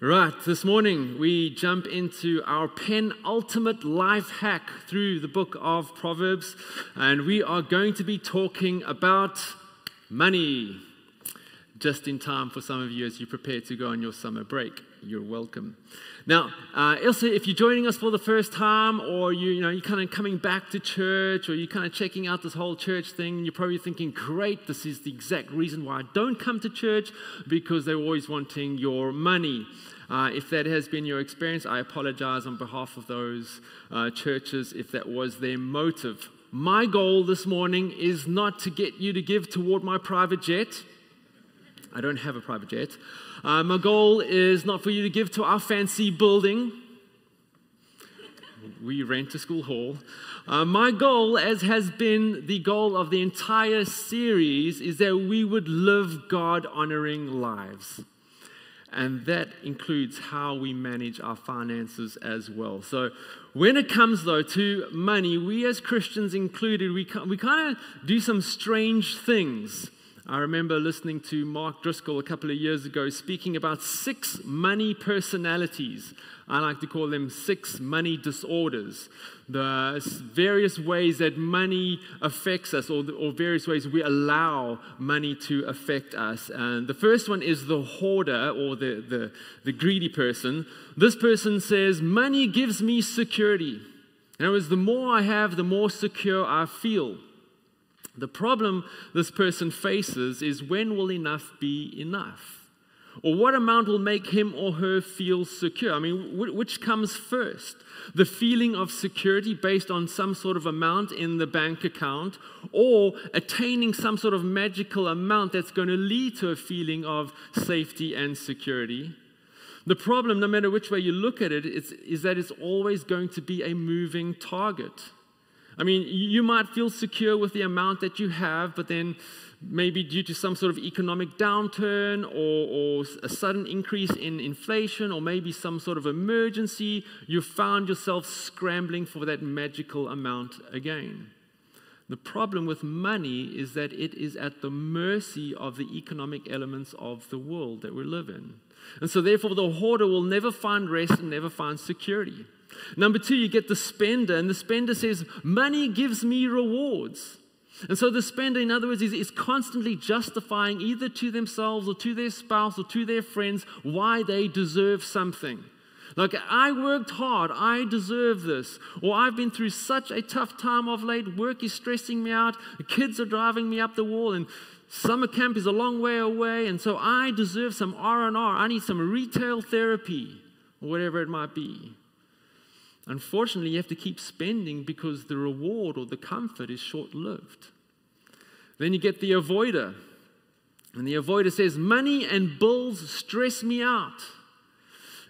Right, this morning we jump into our penultimate life hack through the book of Proverbs, and we are going to be talking about money. Just in time for some of you as you prepare to go on your summer break. You're welcome. Now, uh, if you're joining us for the first time, or you, you know, you're kind of coming back to church, or you're kind of checking out this whole church thing, you're probably thinking, great, this is the exact reason why I don't come to church, because they're always wanting your money. Uh, if that has been your experience, I apologize on behalf of those uh, churches if that was their motive. My goal this morning is not to get you to give toward my private jet. I don't have a private jet. Uh, my goal is not for you to give to our fancy building. We rent a school hall. Uh, my goal, as has been the goal of the entire series, is that we would live God honoring lives. And that includes how we manage our finances as well. So, when it comes though to money, we as Christians included, we, we kind of do some strange things. I remember listening to Mark Driscoll a couple of years ago speaking about six money personalities. I like to call them six money disorders. The various ways that money affects us, or, or various ways we allow money to affect us. And the first one is the hoarder, or the, the, the greedy person. This person says, Money gives me security. In other words, the more I have, the more secure I feel. The problem this person faces is when will enough be enough? Or what amount will make him or her feel secure? I mean, which comes first? The feeling of security based on some sort of amount in the bank account, or attaining some sort of magical amount that's going to lead to a feeling of safety and security? The problem, no matter which way you look at it, is, is that it's always going to be a moving target. I mean, you might feel secure with the amount that you have, but then maybe due to some sort of economic downturn or, or, a sudden increase in inflation or maybe some sort of emergency, you found yourself scrambling for that magical amount again. The problem with money is that it is at the mercy of the economic elements of the world that we live in. And so, therefore, the hoarder will never find rest and never find security. Number two, you get the spender, and the spender says, Money gives me rewards. And so the spender, in other words, is, is constantly justifying either to themselves or to their spouse or to their friends why they deserve something. Like, I worked hard, I deserve this. Or I've been through such a tough time of late, work is stressing me out, the kids are driving me up the wall, and summer camp is a long way away, and so I deserve some R&R. I need some retail therapy, or whatever it might be. Unfortunately, you have to keep spending because the reward or the comfort is short lived. Then you get the avoider. And the avoider says, Money and bills stress me out.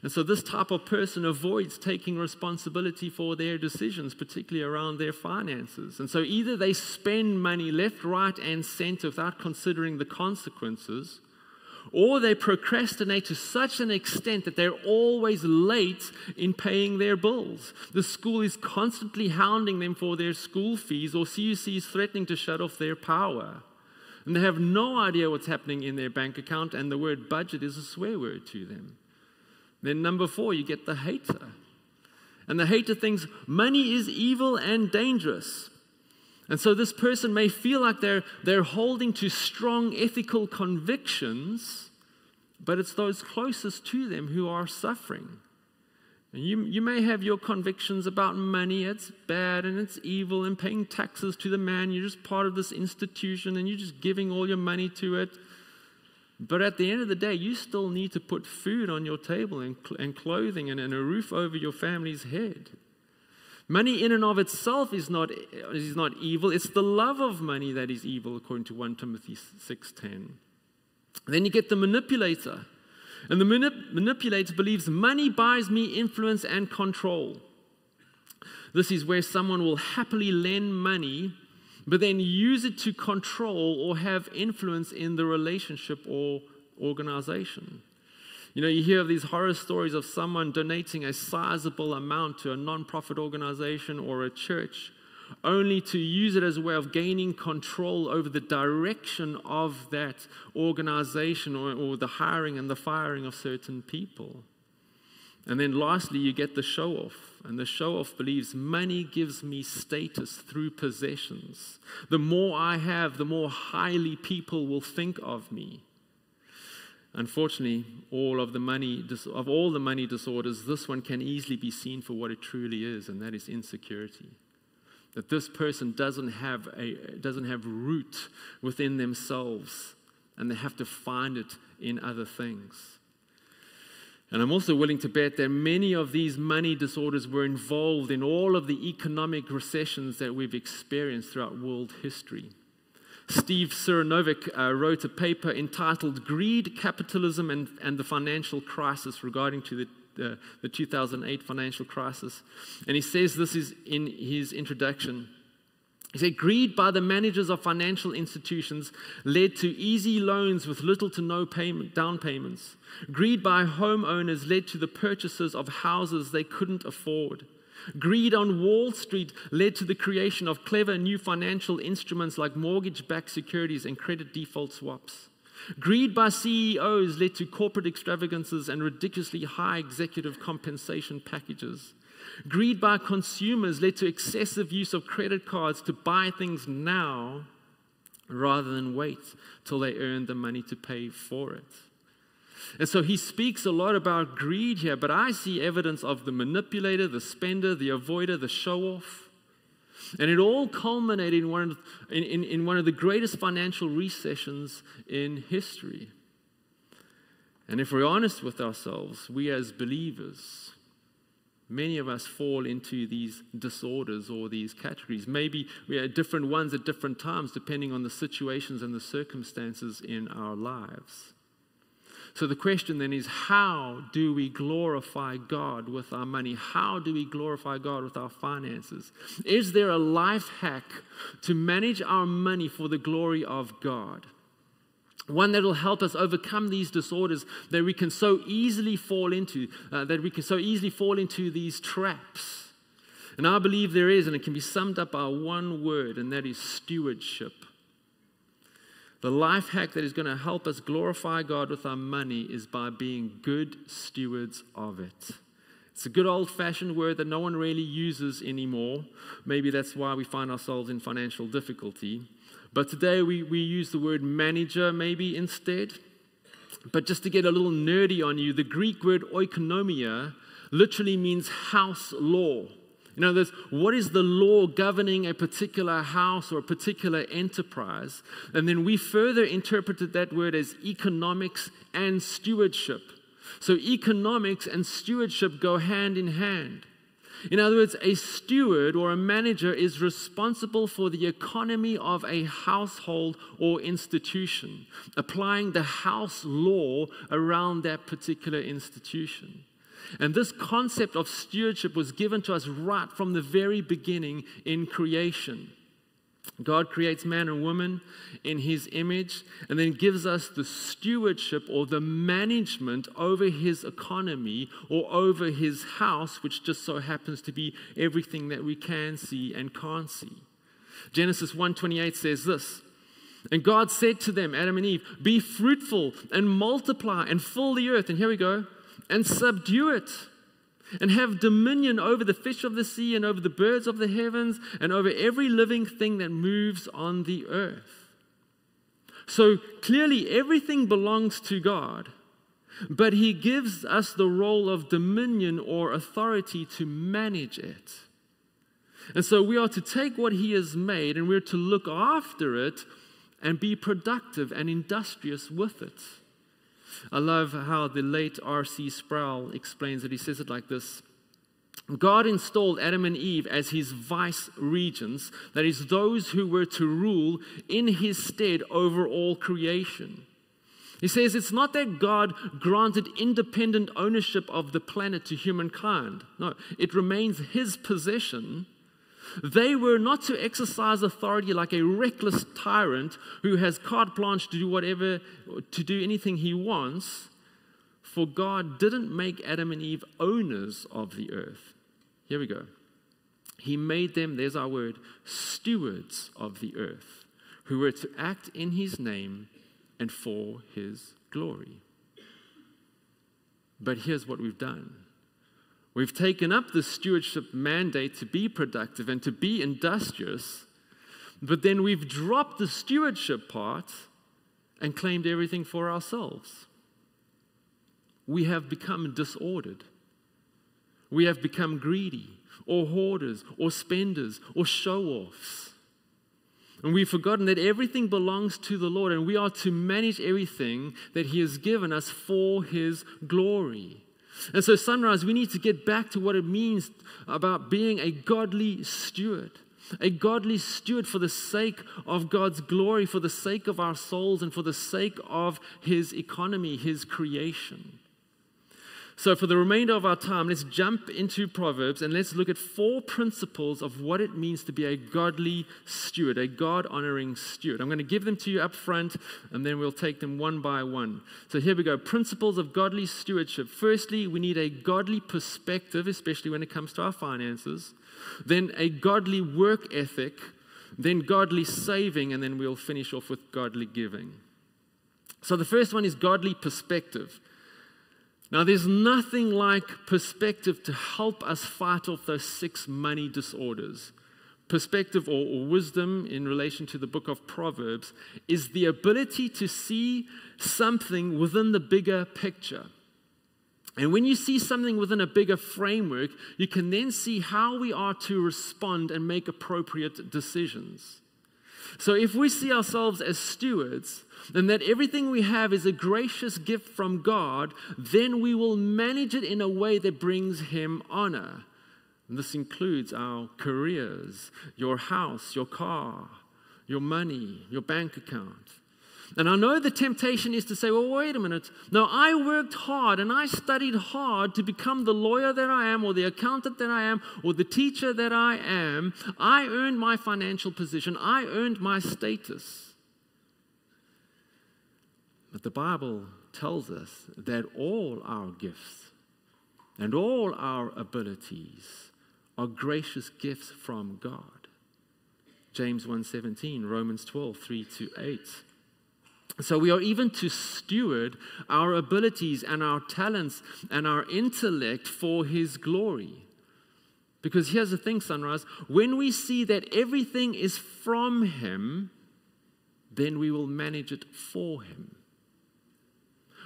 And so this type of person avoids taking responsibility for their decisions, particularly around their finances. And so either they spend money left, right, and center without considering the consequences, or they procrastinate to such an extent that they're always late in paying their bills. The school is constantly hounding them for their school fees, or CUC is threatening to shut off their power. And they have no idea what's happening in their bank account, and the word budget is a swear word to them. Then, number four, you get the hater. And the hater thinks money is evil and dangerous. And so this person may feel like they're, they're holding to strong ethical convictions, but it's those closest to them who are suffering. And you, you may have your convictions about money, it's bad and it's evil, and paying taxes to the man. You're just part of this institution and you're just giving all your money to it. But at the end of the day, you still need to put food on your table and, and clothing and, and a roof over your family's head. Money in and of itself is not, is not evil. It's the love of money that is evil, according to 1 Timothy 6.10. Then you get the manipulator. And the manip- manipulator believes money buys me influence and control. This is where someone will happily lend money, but then use it to control or have influence in the relationship or organization. You know, you hear of these horror stories of someone donating a sizable amount to a non-profit organization or a church only to use it as a way of gaining control over the direction of that organization or, or the hiring and the firing of certain people. And then lastly, you get the show off. And the show off believes money gives me status through possessions. The more I have, the more highly people will think of me. Unfortunately, all of the money of all the money disorders, this one can easily be seen for what it truly is, and that is insecurity. That this person doesn't have a doesn't have root within themselves, and they have to find it in other things. And I'm also willing to bet that many of these money disorders were involved in all of the economic recessions that we've experienced throughout world history. Steve Siranovic uh, wrote a paper entitled Greed, Capitalism, and, and the Financial Crisis regarding to the, uh, the 2008 financial crisis. And he says this is in his introduction. He said, Greed by the managers of financial institutions led to easy loans with little to no payment, down payments. Greed by homeowners led to the purchases of houses they couldn't afford. Greed on Wall Street led to the creation of clever new financial instruments like mortgage backed securities and credit default swaps. Greed by CEOs led to corporate extravagances and ridiculously high executive compensation packages. Greed by consumers led to excessive use of credit cards to buy things now rather than wait till they earn the money to pay for it. And so he speaks a lot about greed here, but I see evidence of the manipulator, the spender, the avoider, the show off. And it all culminated in one, of, in, in, in one of the greatest financial recessions in history. And if we're honest with ourselves, we as believers, many of us fall into these disorders or these categories. Maybe we are different ones at different times, depending on the situations and the circumstances in our lives. So the question then is how do we glorify God with our money? How do we glorify God with our finances? Is there a life hack to manage our money for the glory of God? One that will help us overcome these disorders that we can so easily fall into, uh, that we can so easily fall into these traps. And I believe there is, and it can be summed up by one word, and that is stewardship. The life hack that is going to help us glorify God with our money is by being good stewards of it. It's a good old fashioned word that no one really uses anymore. Maybe that's why we find ourselves in financial difficulty. But today we, we use the word manager maybe instead. But just to get a little nerdy on you, the Greek word oikonomia literally means house law. In other words, what is the law governing a particular house or a particular enterprise? And then we further interpreted that word as economics and stewardship. So economics and stewardship go hand in hand. In other words, a steward or a manager is responsible for the economy of a household or institution, applying the house law around that particular institution. And this concept of stewardship was given to us right from the very beginning in creation. God creates man and woman in his image and then gives us the stewardship or the management over his economy or over his house, which just so happens to be everything that we can see and can't see. Genesis 1:28 says this, and God said to them, Adam and Eve, be fruitful and multiply and fill the earth. And here we go and subdue it and have dominion over the fish of the sea and over the birds of the heavens and over every living thing that moves on the earth. So clearly, everything belongs to God, but He gives us the role of dominion or authority to manage it. And so we are to take what He has made and we're to look after it and be productive and industrious with it. I love how the late R.C. Sproul explains it. He says it like this God installed Adam and Eve as his vice regents, that is, those who were to rule in his stead over all creation. He says it's not that God granted independent ownership of the planet to humankind. No, it remains his possession they were not to exercise authority like a reckless tyrant who has carte blanche to do whatever, to do anything he wants, for God didn't make Adam and Eve owners of the earth. Here we go. He made them, there's our word, stewards of the earth, who were to act in his name and for his glory. But here's what we've done We've taken up the stewardship mandate to be productive and to be industrious, but then we've dropped the stewardship part and claimed everything for ourselves. We have become disordered. We have become greedy, or hoarders, or spenders, or show offs. And we've forgotten that everything belongs to the Lord, and we are to manage everything that He has given us for His glory. And so, Sunrise, we need to get back to what it means about being a godly steward. A godly steward for the sake of God's glory, for the sake of our souls, and for the sake of His economy, His creation. So, for the remainder of our time, let's jump into Proverbs and let's look at four principles of what it means to be a godly steward, a God honoring steward. I'm going to give them to you up front and then we'll take them one by one. So, here we go principles of godly stewardship. Firstly, we need a godly perspective, especially when it comes to our finances, then a godly work ethic, then godly saving, and then we'll finish off with godly giving. So, the first one is godly perspective. Now, there's nothing like perspective to help us fight off those six money disorders. Perspective or, or, wisdom in relation to the book of Proverbs is the ability to see something within the bigger picture. And when you see something within a bigger framework, you can then see how we are to respond and make appropriate decisions. So, if we see ourselves as stewards, and that everything we have is a gracious gift from God, then we will manage it in a way that brings Him honor. And this includes our careers, your house, your car, your money, your bank account. And I know the temptation is to say, well, wait a minute. No, I worked hard and I studied hard to become the lawyer that I am, or the accountant that I am, or the teacher that I am. I earned my financial position, I earned my status. But the Bible tells us that all our gifts and all our abilities are gracious gifts from God. James 1:17, Romans 12, 3 to 8. So we are even to steward our abilities and our talents and our intellect for his glory. Because here's the thing, Sunrise, when we see that everything is from him, then we will manage it for him.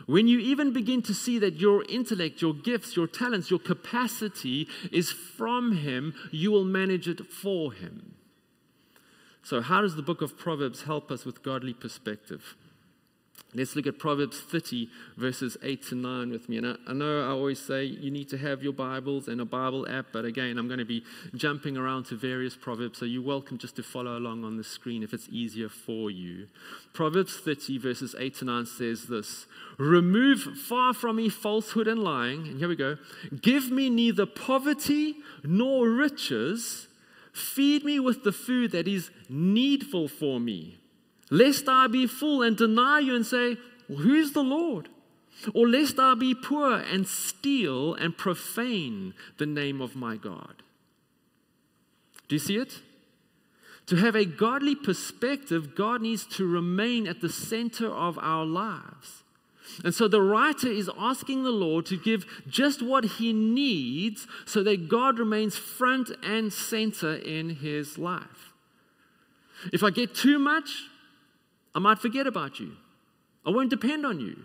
When you even begin to see that your intellect, your gifts, your talents, your capacity is from Him, you will manage it for Him. So, how does the book of Proverbs help us with godly perspective? Let's look at Proverbs 30, verses 8 to 9 with me. And I, I, know I always say you need to have your Bibles and a Bible app, but again, I'm going to be jumping around to various Proverbs, so you're welcome just to follow along on the screen if it's easier for you. Proverbs 30, verses 8 to 9 says this Remove far from me falsehood and lying. And here we go. Give me neither poverty nor riches. Feed me with the food that is needful for me lest I be full and deny you and say, well, Who's the Lord? Or lest I be poor and steal and profane the name of my God. Do you see it? To have a godly perspective, God needs to remain at the center of our lives. And so the writer is asking the Lord to give just what he needs so that God remains front and center in his life. If I get too much, I might forget about you. I won't depend on you.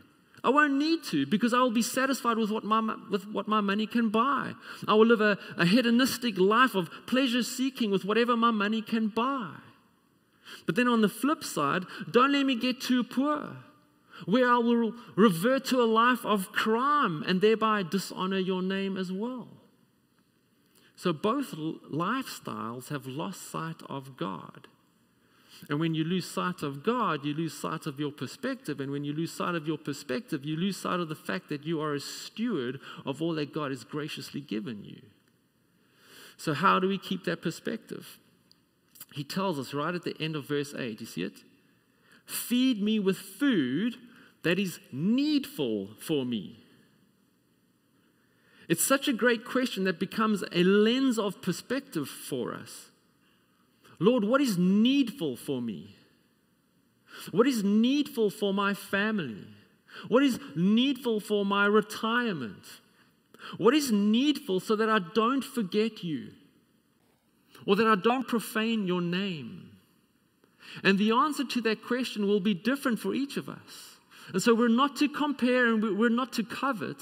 I won't need to because I will be satisfied with what my, with what my money can buy. I will live a, a hedonistic life of pleasure seeking with whatever my money can buy. But then on the flip side, don't let me get too poor, where I will revert to a life of crime and thereby dishonor your name as well. So both lifestyles have lost sight of God. And when you lose sight of God, you lose sight of your perspective. And when you lose sight of your perspective, you lose sight of the fact that you are a steward of all that God has graciously given you. So, how do we keep that perspective? He tells us right at the end of verse 8, you see it? Feed me with food that is needful for me. It's such a great question that becomes a lens of perspective for us. Lord, what is needful for me? What is needful for my family? What is needful for my retirement? What is needful so that I don't forget you or that I don't profane your name? And the answer to that question will be different for each of us. And so we're not to compare and we're not to covet,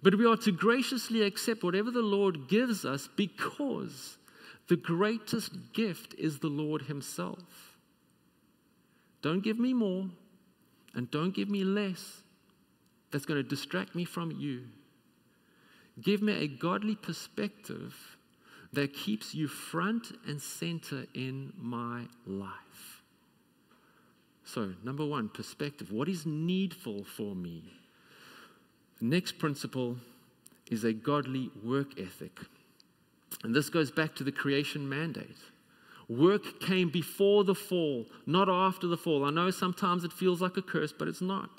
but we are to graciously accept whatever the Lord gives us because the greatest gift is the Lord Himself. Don't give me more and don't give me less. That's going to distract me from you. Give me a godly perspective that keeps you front and center in my life. So, number one, perspective. What is needful for me? The next principle is a godly work ethic. And this goes back to the creation mandate. Work came before the fall, not after the fall. I know sometimes it feels like a curse, but it's not.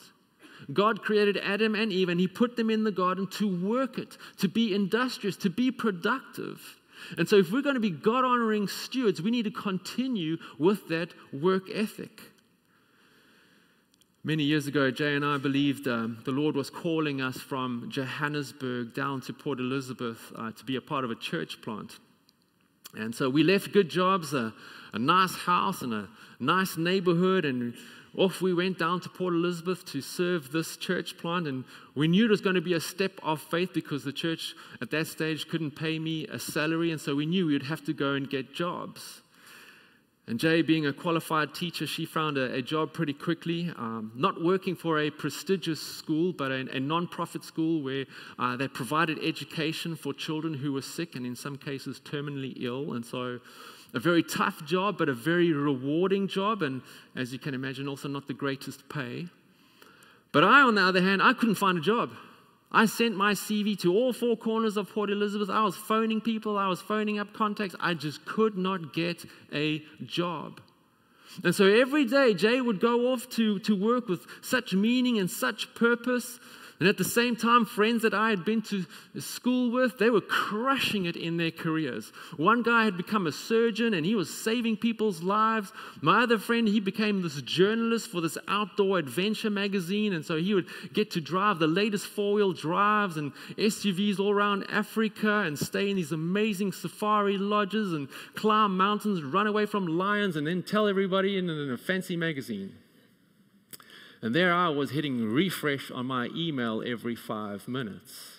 God created Adam and Eve and He put them in the garden to work it, to be industrious, to be productive. And so, if we're going to be God honoring stewards, we need to continue with that work ethic. Many years ago, Jay and I believed um, the Lord was calling us from Johannesburg down to Port Elizabeth uh, to be a part of a church plant. And so we left good jobs, a, a nice house, and a nice neighborhood, and off we went down to Port Elizabeth to serve this church plant. And we knew it was going to be a step of faith because the church at that stage couldn't pay me a salary. And so we knew we would have to go and get jobs. And Jay, being a qualified teacher, she found a, a job pretty quickly, um, not working for a prestigious school, but a, a non profit school where uh, they provided education for children who were sick and, in some cases, terminally ill. And so, a very tough job, but a very rewarding job. And as you can imagine, also not the greatest pay. But I, on the other hand, I couldn't find a job. I sent my CV to all four corners of Port Elizabeth. I was phoning people, I was phoning up contacts. I just could not get a job. And so every day, Jay would go off to, to work with such meaning and such purpose. And at the same time, friends that I had been to school with, they were crushing it in their careers. One guy had become a surgeon and he was saving people's lives. My other friend, he became this journalist for this outdoor adventure magazine. And so he would get to drive the latest four wheel drives and SUVs all around Africa and stay in these amazing safari lodges and climb mountains, run away from lions, and then tell everybody in a fancy magazine. And there I was hitting refresh on my email every five minutes.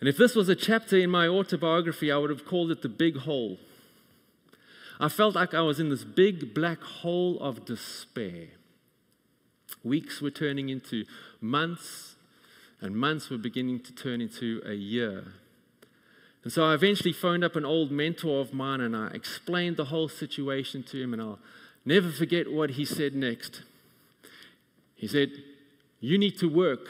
And if this was a chapter in my autobiography, I would have called it The Big Hole. I felt like I was in this big black hole of despair. Weeks were turning into months, and months were beginning to turn into a year. And so I eventually phoned up an old mentor of mine and I explained the whole situation to him, and I'll never forget what he said next. He said, You need to work.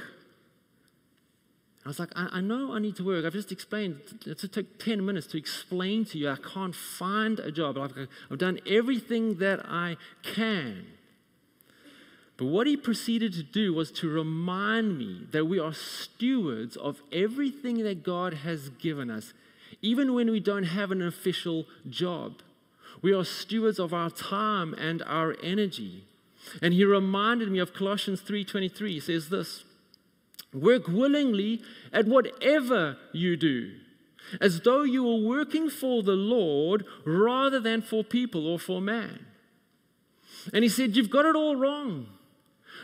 I was like, I, I, know I need to work. I've just explained. It took 10 minutes to explain to you I can't find a job. I've, I've done everything that I can. But what he proceeded to do was to remind me that we are stewards of everything that God has given us, even when we don't have an official job. We are stewards of our time and our energy. And he reminded me of Colossians 3:23. He says this: "Work willingly at whatever you do, as though you were working for the Lord rather than for people or for man." And he said, "You've got it all wrong.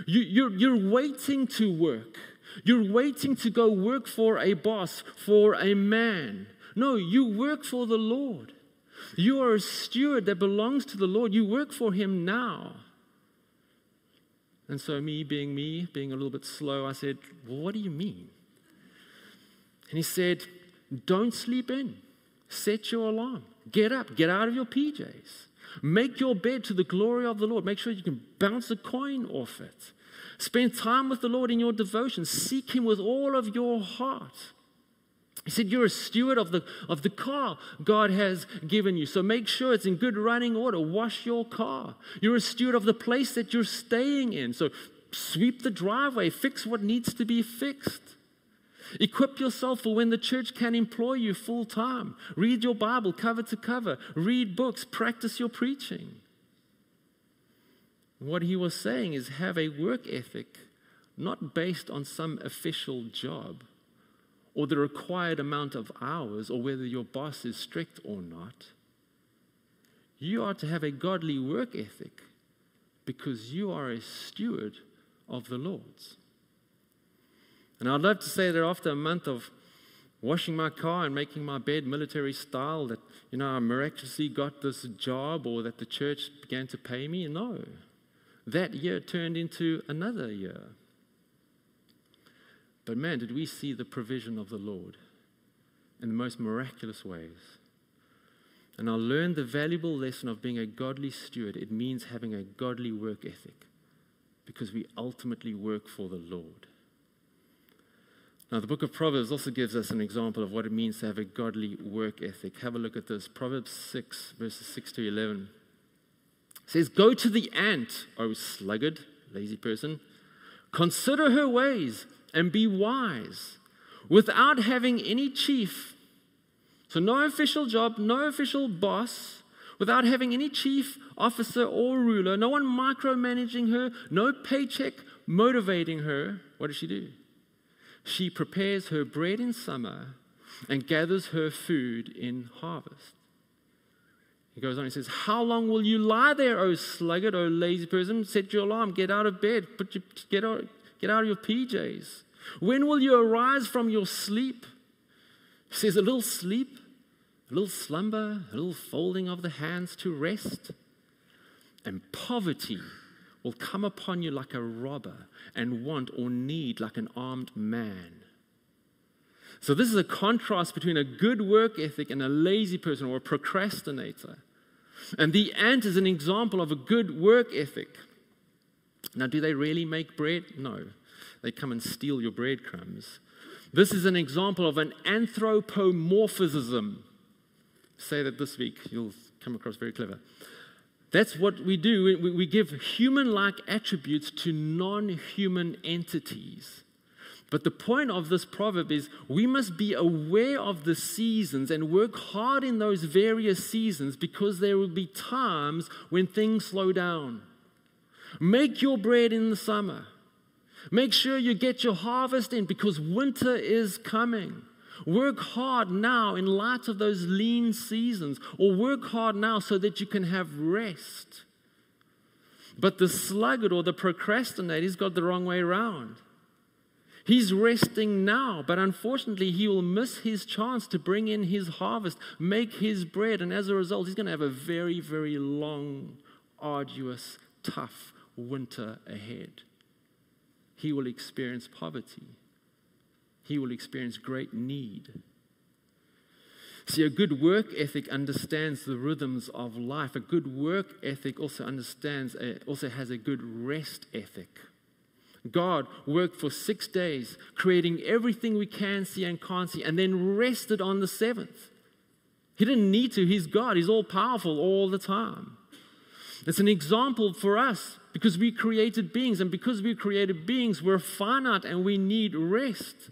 You, you're, you're waiting to work. You're waiting to go work for a boss, for a man. No, you work for the Lord. You are a steward that belongs to the Lord. You work for Him now." And so, me being me, being a little bit slow, I said, Well, what do you mean? And he said, Don't sleep in. Set your alarm. Get up. Get out of your PJs. Make your bed to the glory of the Lord. Make sure you can bounce a coin off it. Spend time with the Lord in your devotion. Seek Him with all of your heart. He said, You're a steward of the, of the car God has given you. So make sure it's in good running order. Wash your car. You're a steward of the place that you're staying in. So sweep the driveway, fix what needs to be fixed. Equip yourself for when the church can employ you full time. Read your Bible cover to cover, read books, practice your preaching. What he was saying is have a work ethic not based on some official job or the required amount of hours or whether your boss is strict or not. You are to have a godly work ethic because you are a steward of the Lord's. And I'd love to say that after a month of washing my car and making my bed military style, that, you know, I miraculously got this job or that the church began to pay me. No. That year turned into another year. But man, did we see the provision of the Lord in the most miraculous ways. And I learned the valuable lesson of being a godly steward. It means having a godly work ethic because we ultimately work for the Lord. Now, the book of Proverbs also gives us an example of what it means to have a godly work ethic. Have a look at this Proverbs 6, verses 6 to 11. It says, Go to the ant, O sluggard, lazy person, consider her ways and be wise without having any chief. So, no official job, no official boss, without having any chief officer or ruler, no one micromanaging her, no paycheck motivating her. What does she do? She prepares her bread in summer and gathers her food in harvest. He goes on, he says, How long will you lie there, O sluggard, O lazy person? Set your alarm, get out of bed, put your, get, out, get out of your PJs. When will you arise from your sleep? He says, A little sleep, a little slumber, a little folding of the hands to rest. And poverty will come upon you like a robber, and want or need like an armed man. So, this is a contrast between a good work ethic and a lazy person or a procrastinator. And the ant is an example of a good work ethic. Now, do they really make bread? No they come and steal your breadcrumbs. This is an example of an anthropomorphism. Say that this week, you'll come across very clever. That's what we do. We, give human like attributes to non human entities. But the point of this proverb is we must be aware of the seasons and work hard in those various seasons because there will be times when things slow down. Make your bread in the summer. Make sure you get your harvest in because winter is coming. Work hard now in light of those lean seasons, or work hard now so that you can have rest. But the sluggard or the procrastinator, he's got the wrong way around. He's resting now, but unfortunately, he will miss his chance to bring in his harvest, make his bread, and as a result, he's going to have a very, very long, arduous, tough winter ahead he will experience poverty. He will experience great need. See, a good work ethic understands the rhythms of life. A good work ethic also understands, uh, also has a good rest ethic. God worked for six days, creating everything we can see and can't see, and then rested on the seventh. He didn't need to. He's God. He's all powerful all the time. It's an example for us because we created beings, and because we created beings, we're finite and we need rest.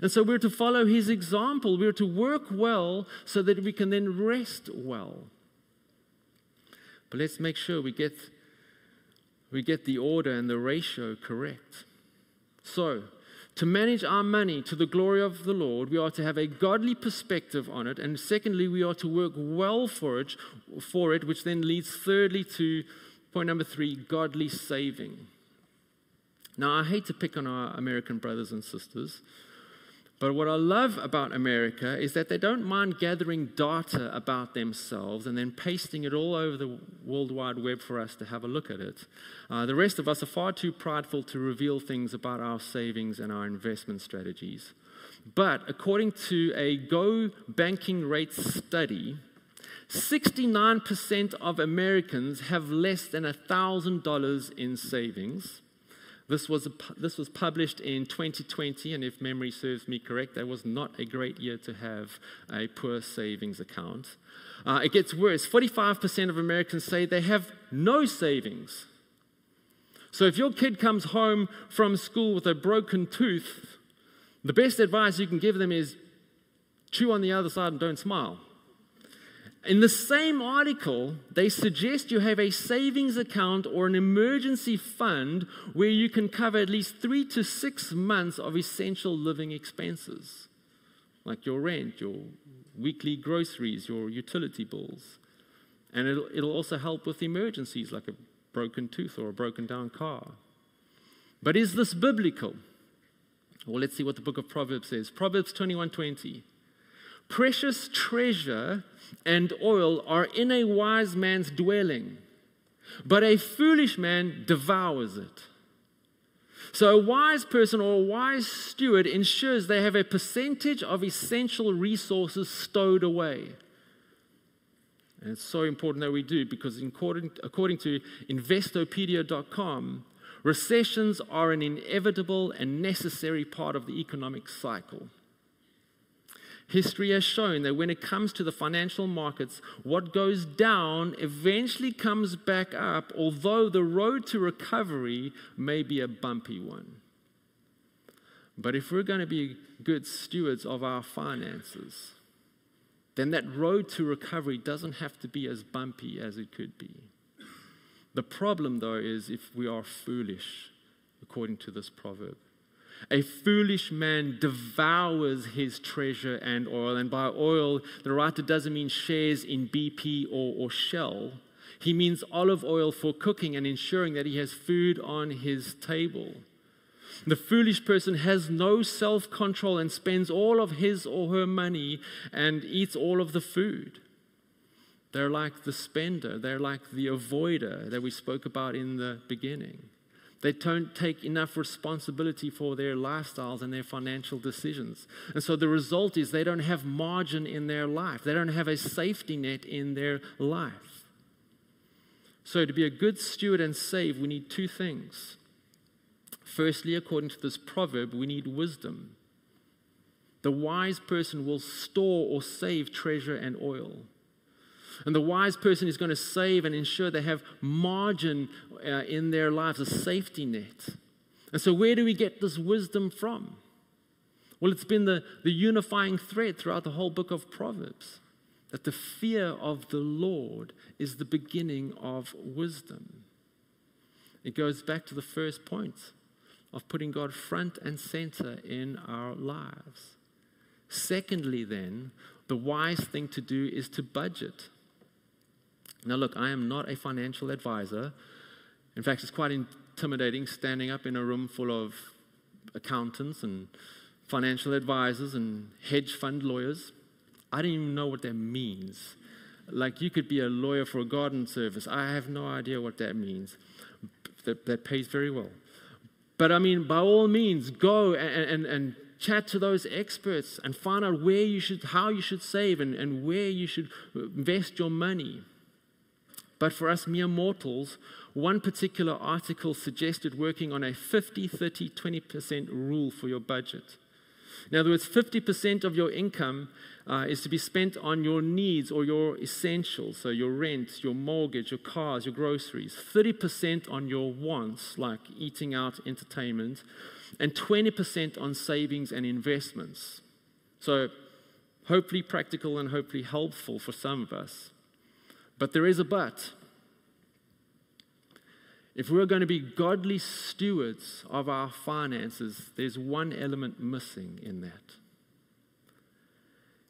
And so we're to follow his example. We're to work well so that we can then rest well. But let's make sure we get, we get the order and the ratio correct. So, to manage our money to the glory of the Lord, we are to have a godly perspective on it. And secondly, we are to work well for it, for it which then leads thirdly to point number three godly saving. Now, I hate to pick on our American brothers and sisters, but what I love about America is that they don't mind gathering data about themselves and then pasting it all over the World Wide Web for us to have a look at it. Uh, the rest of us are far too prideful to reveal things about our savings and our investment strategies. But according to a Go Banking Rates study, 69% of Americans have less than $1,000 in savings. This was, a, this was published in 2020, and if memory serves me correct, that was not a great year to have a poor savings account. Uh, it gets worse 45% of Americans say they have no savings. So if your kid comes home from school with a broken tooth, the best advice you can give them is chew on the other side and don't smile. In the same article, they suggest you have a savings account or an emergency fund where you can cover at least three to six months of essential living expenses. like your rent, your weekly groceries, your utility bills. And it'll, it'll also help with emergencies like a broken tooth or a broken down car. But is this biblical? Well, let's see what the book of Proverbs says. Proverbs 21:20. Precious treasure and oil are in a wise man's dwelling, but a foolish man devours it. So, a wise person or a wise steward ensures they have a percentage of essential resources stowed away. And it's so important that we do because, according, according to Investopedia.com, recessions are an inevitable and necessary part of the economic cycle. History has shown that when it comes to the financial markets, what goes down eventually comes back up, although the road to recovery may be a bumpy one. But if we're going to be good stewards of our finances, then that road to recovery doesn't have to be as bumpy as it could be. The problem, though, is if we are foolish, according to this proverb. A foolish man devours his treasure and oil. And by oil, the writer doesn't mean shares in BP or, or Shell. He means olive oil for cooking and ensuring that he has food on his table. The foolish person has no self control and spends all of his or her money and eats all of the food. They're like the spender, they're like the avoider that we spoke about in the beginning. They don't take enough responsibility for their lifestyles and their financial decisions. And so the result is they don't have margin in their life, they don't have a safety net in their life. So, to be a good steward and save, we need two things. Firstly, according to this proverb, we need wisdom. The wise person will store or save treasure and oil. And the wise person is going to save and ensure they have margin uh, in their lives, a safety net. And so, where do we get this wisdom from? Well, it's been the, the unifying thread throughout the whole book of Proverbs that the fear of the Lord is the beginning of wisdom. It goes back to the first point of putting God front and center in our lives. Secondly, then, the wise thing to do is to budget. Now, look, I am not a financial advisor. In fact, it's quite intimidating standing up in a room full of accountants and financial advisors and hedge fund lawyers. I don't even know what that means. Like, you could be a lawyer for a garden service. I have no idea what that means. That, that pays very well. But I mean, by all means, go and, and, and chat to those experts and find out where you should, how you should save and, and where you should invest your money. But for us mere mortals, one particular article suggested working on a 50, 30, 20% rule for your budget. In other words, 50% of your income uh, is to be spent on your needs or your essentials, so your rent, your mortgage, your cars, your groceries. 30% on your wants, like eating out, entertainment, and 20% on savings and investments. So, hopefully practical and hopefully helpful for some of us. But there is a but. If we're going to be godly stewards of our finances, there's one element missing in that.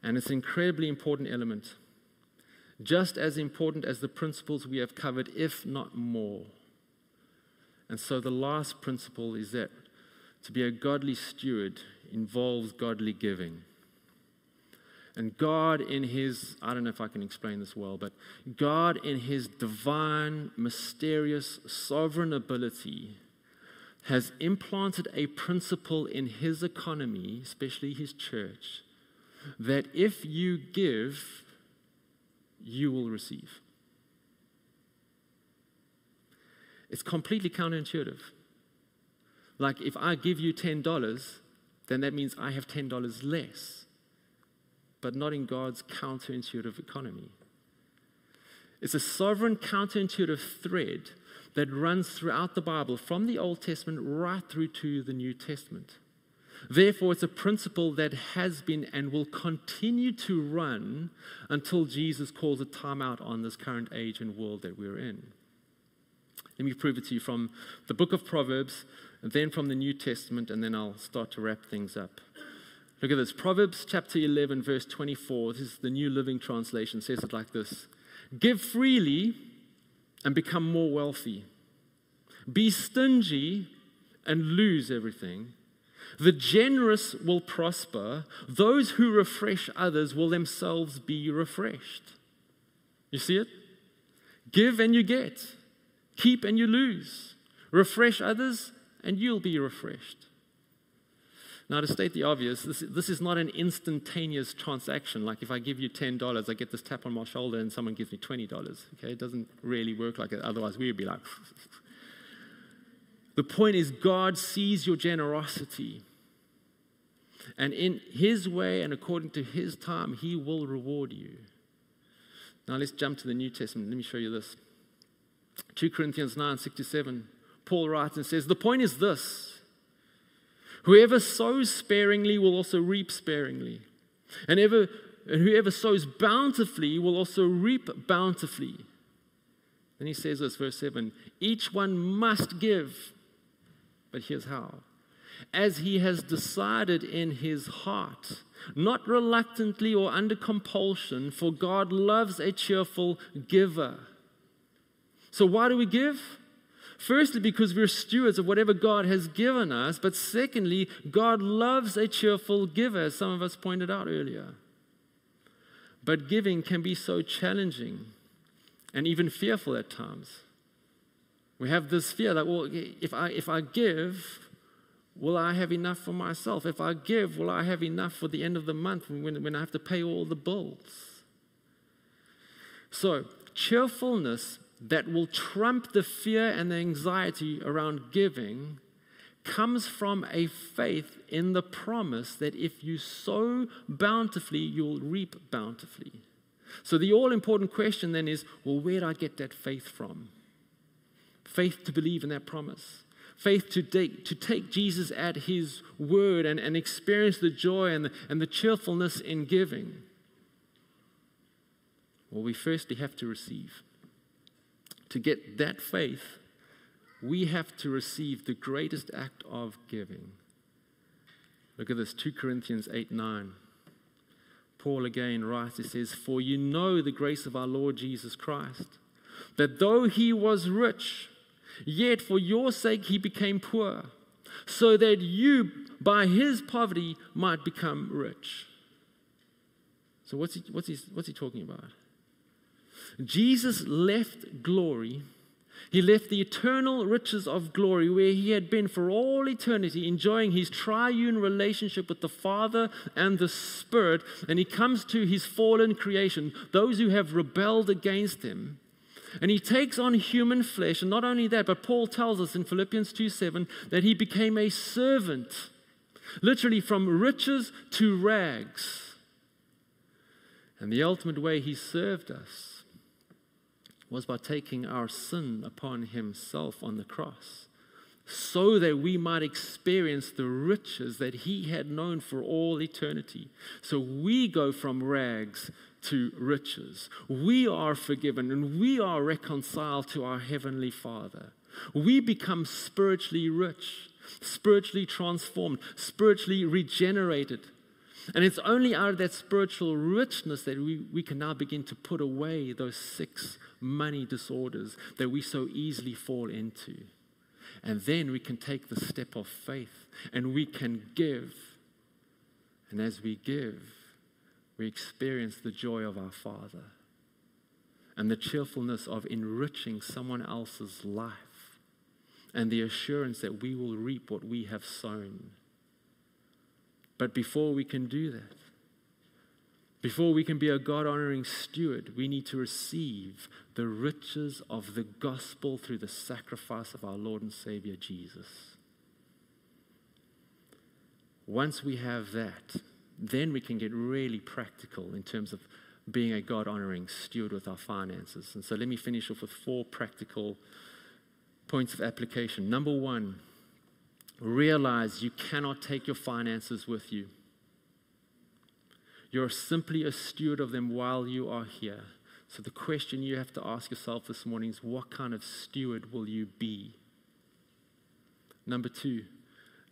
And it's an incredibly important element, just as important as the principles we have covered, if not more. And so the last principle is that to be a godly steward involves godly giving. And God, in His, I don't know if I can explain this well, but God, in His divine, mysterious, sovereign ability, has implanted a principle in His economy, especially His church, that if you give, you will receive. It's completely counterintuitive. Like if I give you $10, then that means I have $10 less but not in God's counterintuitive economy. It's a sovereign counterintuitive thread that runs throughout the Bible, from the Old Testament right through to the New Testament. Therefore, it's a principle that has been and will continue to run until Jesus calls a timeout on this current age and world that we're in. Let me prove it to you from the book of Proverbs, and then from the New Testament, and then I'll start to wrap things up. Look at this. Proverbs chapter 11, verse 24. This is the New Living Translation, says it like this Give freely and become more wealthy. Be stingy and lose everything. The generous will prosper. Those who refresh others will themselves be refreshed. You see it? Give and you get. Keep and you lose. Refresh others and you'll be refreshed. Now, to state the obvious, this, this is not an instantaneous transaction. Like if I give you $10, I get this tap on my shoulder and someone gives me $20. Okay, it doesn't really work like that. Otherwise, we would be like. the point is, God sees your generosity. And in His way and according to His time, He will reward you. Now, let's jump to the New Testament. Let me show you this. 2 Corinthians 9 67. Paul writes and says, The point is this Whoever sows sparingly will also reap sparingly. And, ever, and whoever sows bountifully will also reap bountifully. Then he says this, verse 7 Each one must give, but here's how as he has decided in his heart, not reluctantly or under compulsion, for God loves a cheerful giver. So, why do we give? Firstly, because we're stewards of whatever God has given us, but secondly, God loves a cheerful giver, as some of us pointed out earlier. But giving can be so challenging and even fearful at times. We have this fear that, well, if I, if I give, will I have enough for myself? If I give, will I have enough for the end of the month when, when I have to pay all the bills? So, cheerfulness that will trump the fear and the anxiety around giving comes from a faith in the promise that if you sow bountifully, you'll reap bountifully. So, the all important question then is well, where do I get that faith from? Faith to believe in that promise. Faith to take, to take Jesus at his word and, and experience the joy and the, and the cheerfulness in giving. Well, we firstly have to receive to get that faith, we have to receive the greatest act of giving. Look at this 2 Corinthians 8 9. Paul again writes, he says, For you know the grace of our Lord Jesus Christ, that though he was rich, yet for your sake he became poor, so that you by his poverty might become rich. So, what's he, what's he, what's he talking about? Jesus left glory. He left the eternal riches of glory where he had been for all eternity, enjoying his triune relationship with the Father and the Spirit. And he comes to his fallen creation, those who have rebelled against him. And he takes on human flesh. And not only that, but Paul tells us in Philippians 2 7 that he became a servant, literally from riches to rags. And the ultimate way he served us was by taking our sin upon himself on the cross so that we might experience the riches that he had known for all eternity. So we go from rags to riches. We are forgiven and we are reconciled to our Heavenly Father. We become spiritually rich, spiritually transformed, spiritually regenerated. And it's only out of that spiritual richness that we, we can now begin to put away those six money disorders that we so easily fall into. And then we can take the step of faith and we can give. And as we give, we experience the joy of our Father and the cheerfulness of enriching someone else's life and the assurance that we will reap what we have sown. But before we can do that, before we can be a God honoring steward, we need to receive the riches of the gospel through the sacrifice of our Lord and Savior Jesus. Once we have that, then we can get really practical in terms of being a God honoring steward with our finances. And so let me finish off with four practical points of application. Number one, realize you cannot take your finances with you. You're simply a steward of them while you are here. So the question you have to ask yourself this morning is what kind of steward will you be? Number two,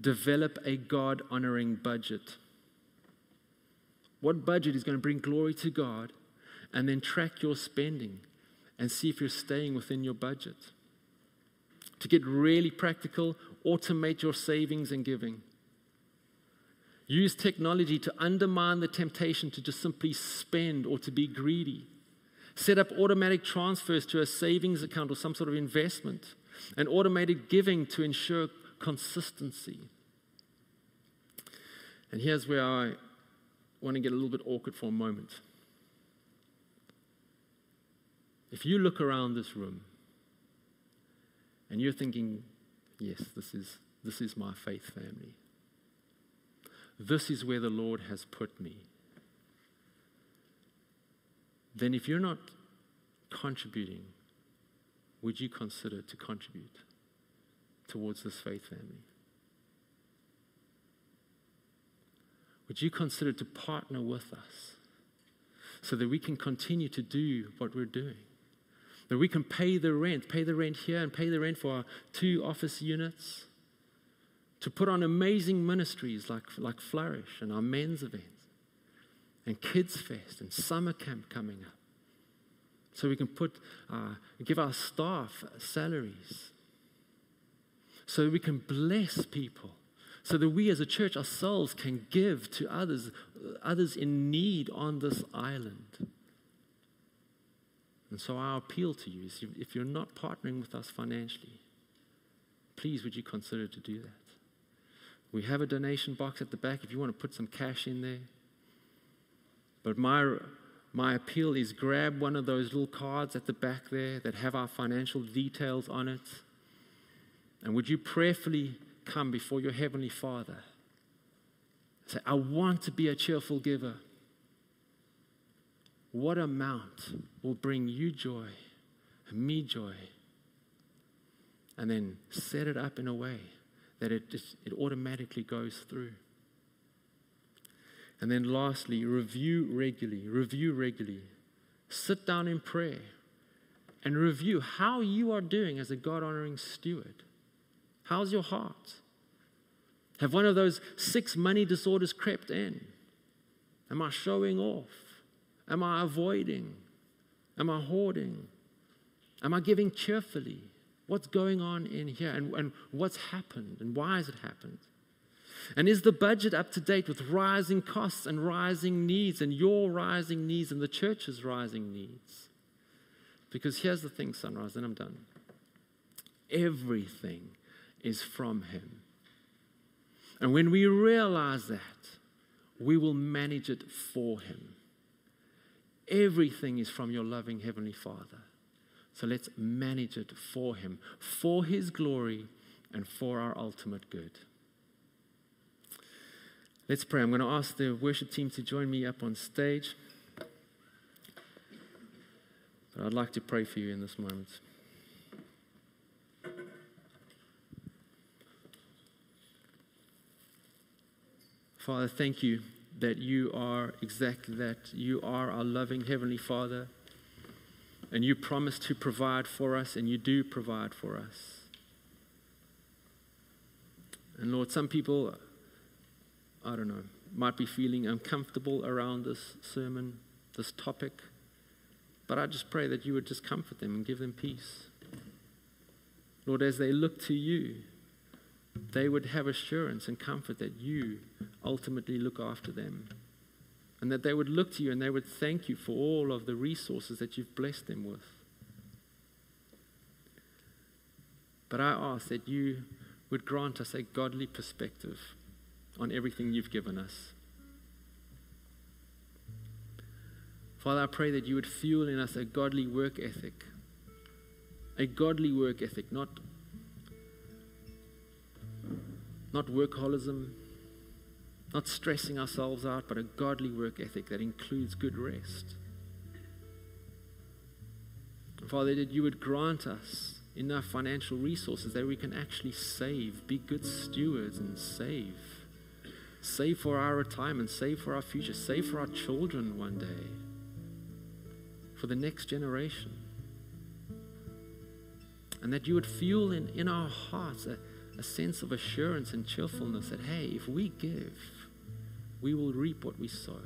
develop a God honoring budget. What budget is going to bring glory to God? And then track your spending and see if you're staying within your budget. To get really practical, automate your savings and giving. Use technology to undermine the temptation to just simply spend or to be greedy. Set up automatic transfers to a savings account or some sort of investment, and automated giving to ensure consistency. And here's where I want to get a little bit awkward for a moment. If you look around this room and you're thinking, yes, this is, this is my faith family, this is where the Lord has put me, then if you're not contributing, would you consider to contribute towards this faith family? Would you consider to partner with us so that we can continue to do what we're doing? That we can pay the rent, pay the rent here and pay the rent for our two office units, to put on amazing ministries like, like Flourish and our men's events, and Kids Fest and Summer Camp coming up. So we can put, uh, give our staff salaries. So we can bless people so that we as a church ourselves can give to others, others in need on this island. And so our appeal to you is if you're not partnering with us financially, please would you consider to do that? We have a donation box at the back if you want to put some cash in there. But my, my appeal is grab one of those little cards at the back there that have our financial details on it. And would you prayerfully come before your Heavenly Father. Say, I want to be a cheerful giver. What amount will bring you joy and me joy? And then set it up in a way that it, just, it automatically goes through. And then lastly, review regularly. Review regularly. Sit down in prayer and review how you are doing as a God honoring steward. How's your heart? Have one of those six money disorders crept in? Am I showing off? Am I avoiding? Am I hoarding? Am I giving cheerfully? What's going on in here and, and what's happened and why has it happened? And is the budget up to date with rising costs and rising needs and your rising needs and the church's rising needs? Because here's the thing, Sunrise, and I'm done. Everything is from Him. And when we realize that, we will manage it for Him. Everything is from your loving Heavenly Father. So let's manage it for Him, for His glory, and for our ultimate good. Let's pray. I'm going to ask the worship team to join me up on stage. But I'd like to pray for you in this moment. Father, thank you that you are exactly that. You are our loving Heavenly Father. And you promise to provide for us, and you do provide for us. And Lord, some people, I don't know, might be feeling uncomfortable around this sermon, this topic. But I just pray that you would just comfort them and give them peace. Lord, as they look to you, they would have assurance and comfort that you ultimately look after them. And that they would look to you and they would thank you for all of the resources that you've blessed them with. But I ask that you would grant us a godly perspective on everything you've given us. Father, I pray that you would fuel in us a godly work ethic. A godly work ethic, not not workaholism, not stressing ourselves out, but a godly work ethic that includes good rest. Father, that you would grant us enough financial resources that we can actually save, be good stewards and save. Save for our retirement, save for our future, save for our children one day, for the next generation. And that you would fuel in, in our hearts a, a sense of assurance and cheerfulness that, hey, if we give, we will reap what we sow.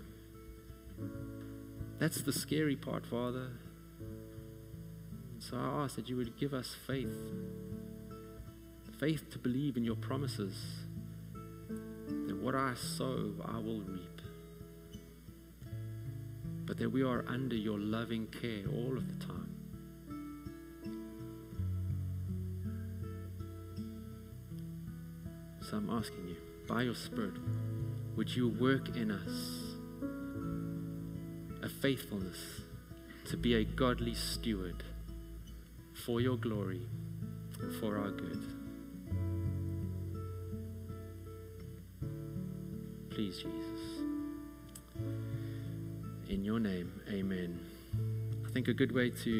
That's the scary part, Father. So I ask that you would give us faith faith to believe in your promises that what I sow, I will reap. But that we are under your loving care all of the time. So I'm asking you, by your Spirit, would you work in us a faithfulness to be a godly steward for your glory, for our good? Please, Jesus. In your name, amen. I think a good way to